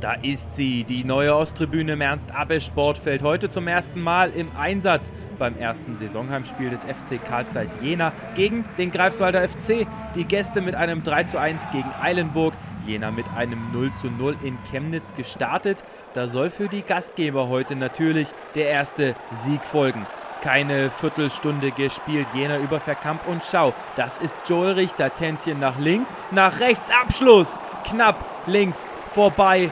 Da ist sie, die neue Osttribüne im Ernst-Abbe-Sportfeld. Heute zum ersten Mal im Einsatz beim ersten Saisonheimspiel des FC Karl Zeiss Jena gegen den Greifswalder FC. Die Gäste mit einem 3:1 gegen Eilenburg, Jena mit einem 0:0 in Chemnitz gestartet. Da soll für die Gastgeber heute natürlich der erste Sieg folgen. Keine Viertelstunde gespielt, Jena über Verkamp und Schau. Das ist Joel Richter, Tänzchen nach links, nach rechts, Abschluss! Knapp links vorbei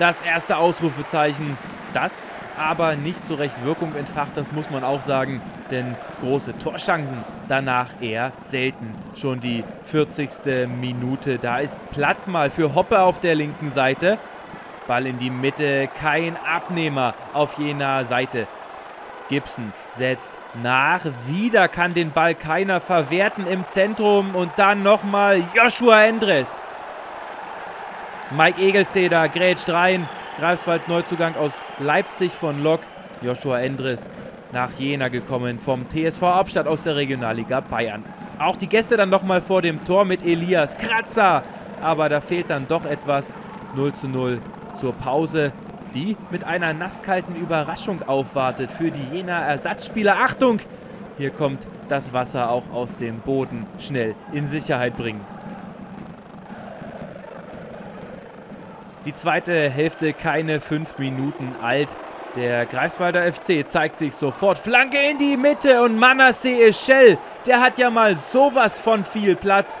das erste Ausrufezeichen, das aber nicht so recht Wirkung entfacht, das muss man auch sagen, denn große Torchancen danach eher selten. Schon die 40. Minute, da ist Platz mal für Hoppe auf der linken Seite. Ball in die Mitte, kein Abnehmer auf jener Seite. Gibson setzt nach, wieder kann den Ball keiner verwerten im Zentrum und dann nochmal Joshua Endres. Mike Egelzeder grätscht rein. Greifswald Neuzugang aus Leipzig von Lok. Joshua Endres nach Jena gekommen vom TSV Hauptstadt aus der Regionalliga Bayern. Auch die Gäste dann nochmal vor dem Tor mit Elias Kratzer. Aber da fehlt dann doch etwas. 0 zu 0 zur Pause, die mit einer nasskalten Überraschung aufwartet für die Jena Ersatzspieler. Achtung! Hier kommt das Wasser auch aus dem Boden schnell in Sicherheit bringen. Die zweite Hälfte keine fünf Minuten alt. Der Greifswalder FC zeigt sich sofort. Flanke in die Mitte und Manasseh Eschel, der hat ja mal sowas von viel Platz.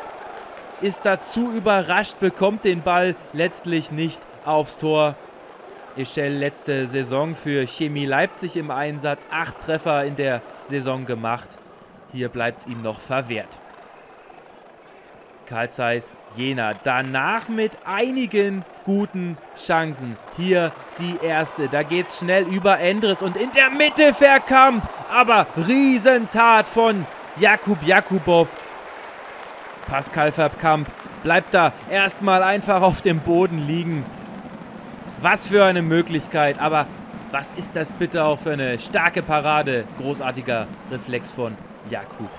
Ist dazu überrascht, bekommt den Ball letztlich nicht aufs Tor. Eschel letzte Saison für Chemie Leipzig im Einsatz. Acht Treffer in der Saison gemacht. Hier bleibt es ihm noch verwehrt. Karl Zeiss Jena. Danach mit einigen guten Chancen. Hier die erste. Da geht es schnell über Endres und in der Mitte Verkamp. Aber Riesentat von Jakub Jakubow. Pascal Verkamp bleibt da erstmal einfach auf dem Boden liegen. Was für eine Möglichkeit. Aber was ist das bitte auch für eine starke Parade. Großartiger Reflex von Jakub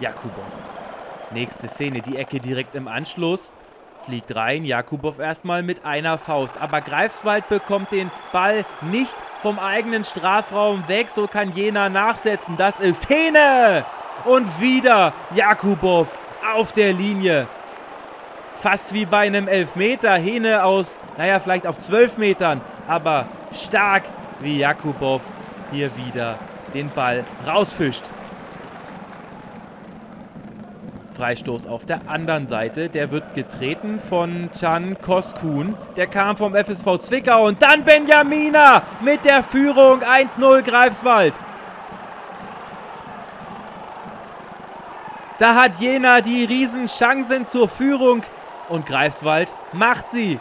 Jakubow. Nächste Szene, die Ecke direkt im Anschluss. Fliegt rein, Jakubow erstmal mit einer Faust. Aber Greifswald bekommt den Ball nicht vom eigenen Strafraum weg. So kann Jena nachsetzen. Das ist Hene! Und wieder Jakubow auf der Linie. Fast wie bei einem Elfmeter. Hene aus, naja, vielleicht auch zwölf Metern. Aber stark wie Jakubow hier wieder den Ball rausfischt. Freistoß auf der anderen Seite. Der wird getreten von Can Koskun. Der kam vom FSV Zwickau. Und dann Benjamina mit der Führung 1-0 Greifswald. Da hat Jena die Riesenchancen zur Führung. Und Greifswald macht sie.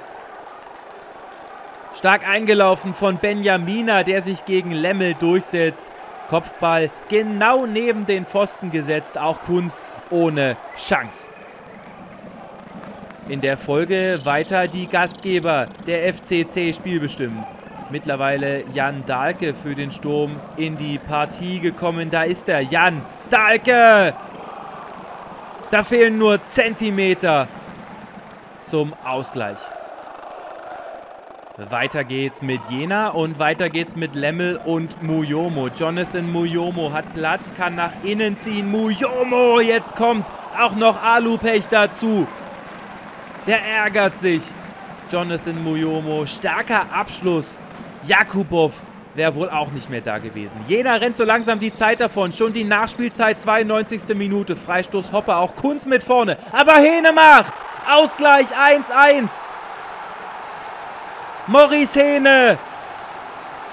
Stark eingelaufen von Benjamina, der sich gegen Lemmel durchsetzt. Kopfball genau neben den Pfosten gesetzt. Auch Kunst ohne Chance. In der Folge weiter die Gastgeber der FCC spielbestimmt. Mittlerweile Jan Dahlke für den Sturm in die Partie gekommen. Da ist er, Jan Dahlke! Da fehlen nur Zentimeter zum Ausgleich. Weiter geht's mit Jena und weiter geht's mit Lemmel und Muyomo. Jonathan Muyomo hat Platz, kann nach innen ziehen. Muyomo, jetzt kommt auch noch Alupech dazu. Der ärgert sich. Jonathan Muyomo, starker Abschluss. Jakubow wäre wohl auch nicht mehr da gewesen. Jena rennt so langsam die Zeit davon. Schon die Nachspielzeit, 92. Minute. Freistoß Hopper, auch Kunz mit vorne. Aber Hene macht's. Ausgleich 1-1. Maurice Hene.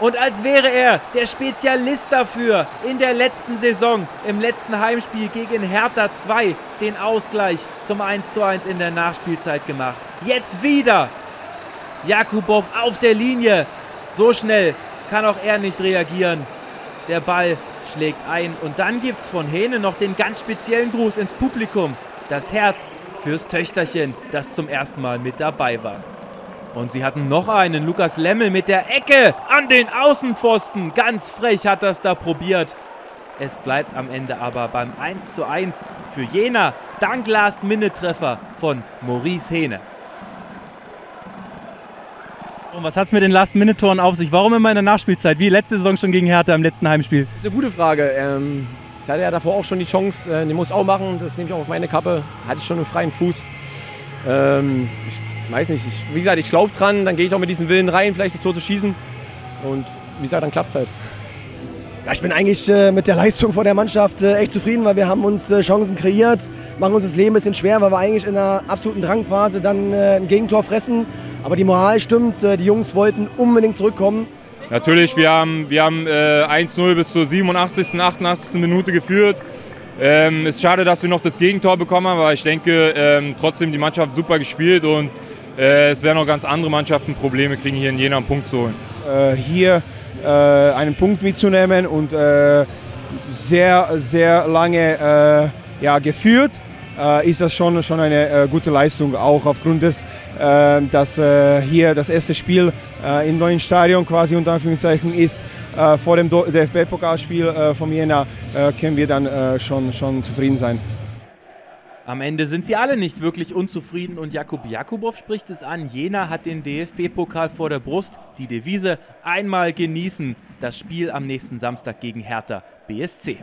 Und als wäre er der Spezialist dafür, in der letzten Saison, im letzten Heimspiel gegen Hertha 2, den Ausgleich zum 1:1 in der Nachspielzeit gemacht. Jetzt wieder Jakubow auf der Linie. So schnell kann auch er nicht reagieren. Der Ball schlägt ein und dann gibt es von Hähne noch den ganz speziellen Gruß ins Publikum. Das Herz fürs Töchterchen, das zum ersten Mal mit dabei war. Und sie hatten noch einen, Lukas Lemmel mit der Ecke an den Außenpfosten. Ganz frech hat das da probiert. Es bleibt am Ende aber beim 1:1 für Jena dank Last-Minute-Treffer von Maurice Hene. Und was hat es mit den Last-Minute-Toren auf sich? Warum immer in der Nachspielzeit? Wie letzte Saison schon gegen Hertha im letzten Heimspiel? Das ist eine gute Frage. Ähm, ich hatte ja davor auch schon die Chance, äh, den muss auch machen. Das nehme ich auch auf meine Kappe. Hatte ich schon einen freien Fuß. Ähm, ich weiß nicht. Ich, wie gesagt, ich glaube dran. Dann gehe ich auch mit diesem Willen rein, vielleicht das Tor zu schießen. Und wie gesagt, dann klappt es halt. Ja, ich bin eigentlich äh, mit der Leistung vor der Mannschaft äh, echt zufrieden, weil wir haben uns äh, Chancen kreiert, machen uns das Leben ein bisschen schwer, weil wir eigentlich in einer absoluten Drangphase dann äh, ein Gegentor fressen. Aber die Moral stimmt, äh, die Jungs wollten unbedingt zurückkommen. Natürlich, wir haben, wir haben 1-0 äh, bis zur 87., 88. Minute geführt. Ähm, ist schade, dass wir noch das Gegentor bekommen haben, aber ich denke ähm, trotzdem die Mannschaft super gespielt und es werden auch ganz andere Mannschaften Probleme kriegen, hier in Jena einen Punkt zu holen. hier äh, einen Punkt mitzunehmen und äh, sehr, sehr lange äh, ja, geführt. ist das schon, schon eine gute Leistung, auch aufgrund des, dass hier das erste Spiel im neuen Stadion quasi unter Anführungszeichen ist. vor dem DFB-Pokalspiel von Jena können wir dann schon, schon zufrieden sein. Am Ende sind sie alle nicht wirklich unzufrieden und Jakub Jakubow spricht es an. Jena hat den DFB-Pokal vor der Brust. Die Devise einmal genießen. Das Spiel am nächsten Samstag gegen Hertha BSC.